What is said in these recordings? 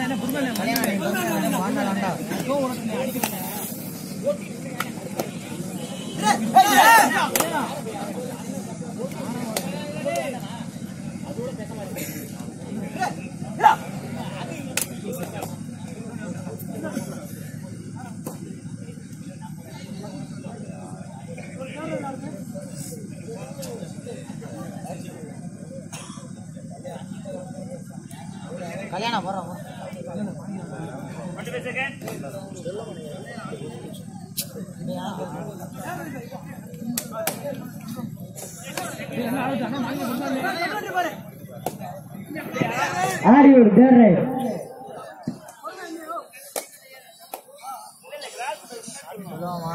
என்ன புதுமையில வாண்டா வாண்டா உனக்கு அடிக்கிறேன் கல்யாணம் ரைட் சொல்லுவோமா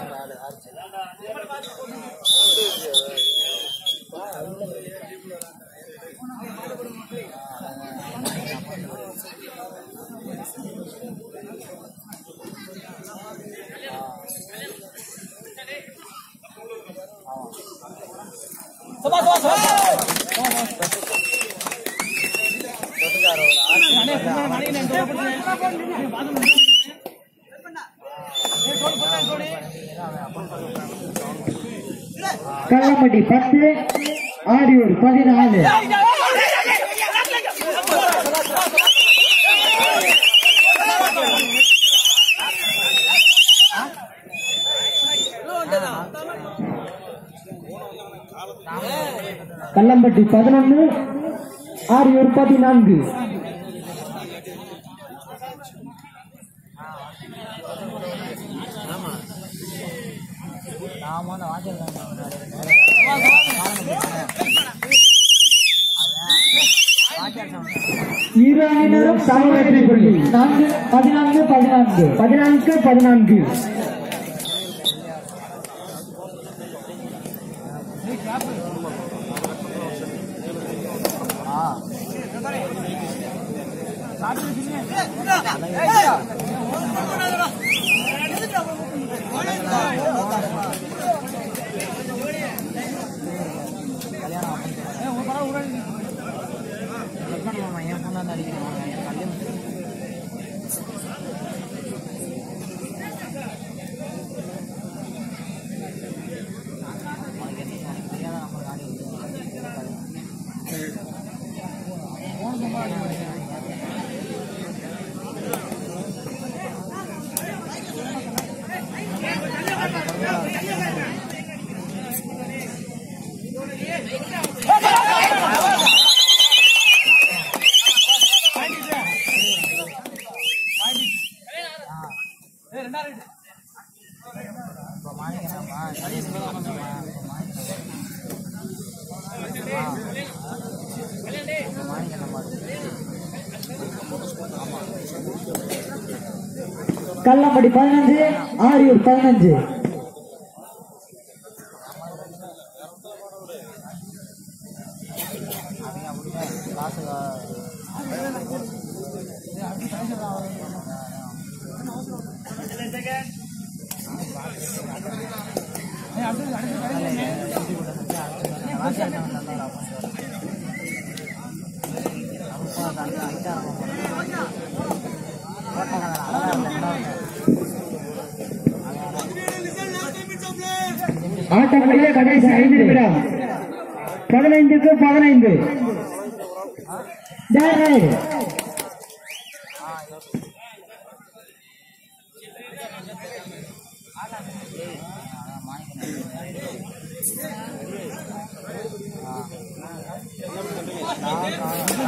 கல்லம்பட்டி பத்து ஆரியூர் பதினாலு. கல்லம்பட்டி பதினொன்று ஆரியூர் பதினான்கு. நான் வந்து இரு அணியினரும் சம வெற்றி புள்ளி. நான்கு பதினான்கு பதினான்கு. பதினான்கு பதினான்கு. என் பொண்ணு தான் கல்லம்படி பதினஞ்சு ஆரியூர் பதினஞ்சு. ஆட்டமுடைய கடைசி ஐந்து நிமிடம். பதினைந்துக்கு பதினைந்து.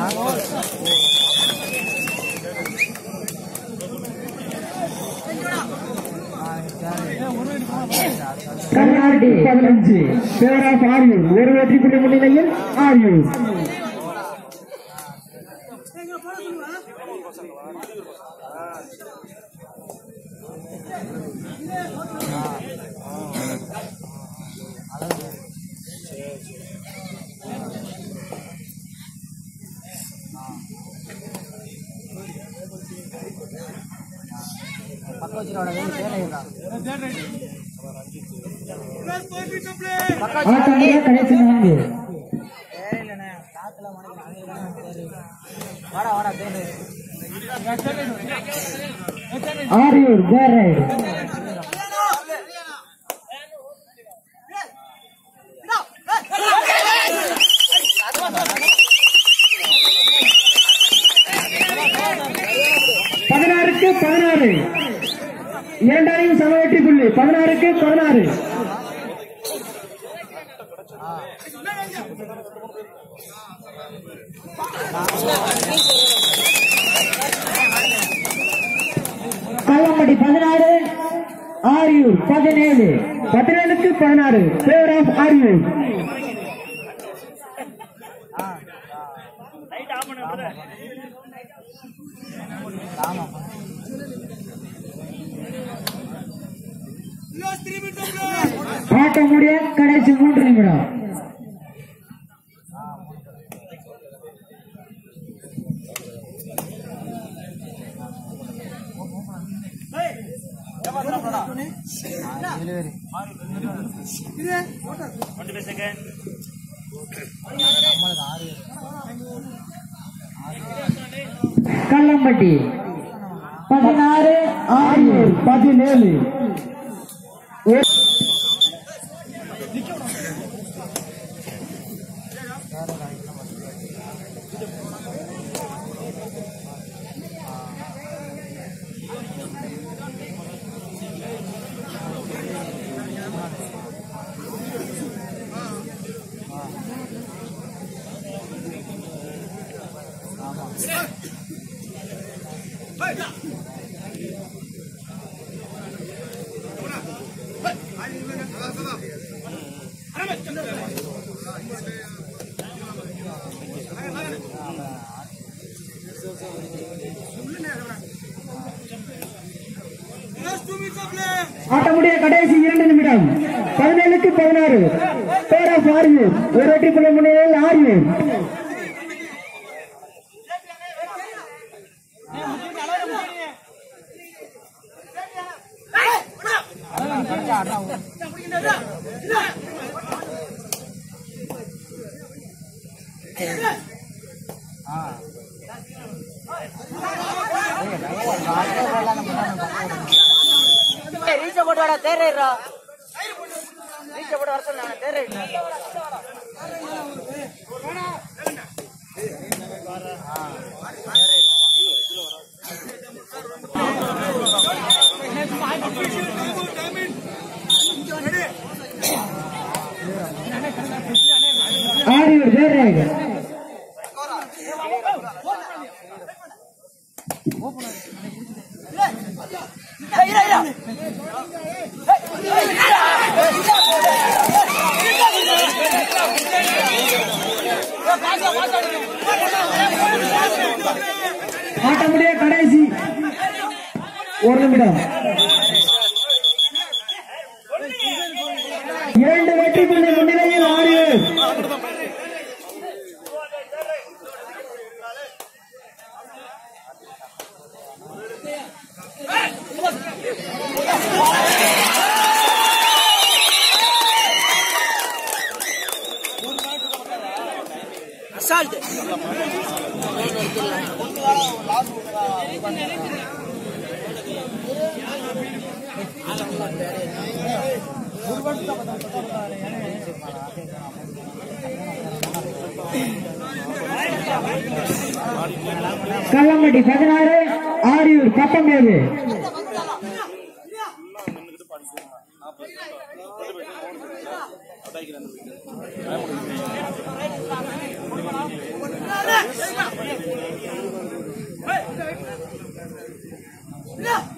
Thank you. கர்நாடகி பதினஞ்சு. பேர் ஆஃப் ஆரியூர் ஒரு வெற்றி புள்ளி முன்னிலையில் ஆரியூர் அழகு பக்கம் வச்சுரோட தேவையா பக்கம் ஆட்டம் முடிய கடைசி நான்கு தேவையில்லைண்ணே காத்துல மணிக்கு தேவை வாடா வாடா தேவை ஆரியூர் தேர் ரைடு பதினாறுக்கு பதினாறு. இரண்டாயிரம் சம வெற்றி புள்ளி பதினாறுக்கு பதினாறு. கள்ளம்பட்டி பதினாறு ஆரியூர் பதினேழு பதினேழுக்கு பதினாறு பேர் ஆஃப் ஆரியூர். ஆமா ஆட்டம் முடிய கடைசி மூன்று நிமிடம். டெலிவரி நம்மளுக்கு ஆறு கள்ளம்பட்டி. பதினாறு ஆரியூர் பதினேழு. நம்முடைய கடைசி இரண்டு நிமிடம். பதினேழுக்கு பதினாறு. பேர் ஆஃப் ஆரியூர் ஒரு வெற்றி புள்ளி முன்னிலையில் ஆரியூர் Yeah. போட்டு வாடா தேர்றா ரீச்ச போட்டு வர சொன்ன தேர்றா வேர் ரைடு ஆட்டம் கடைசி ஒரு நிமிடம். கல்லம்பட்டி பதினாறு ஆரியூர் பத்தொன்பது Yeah.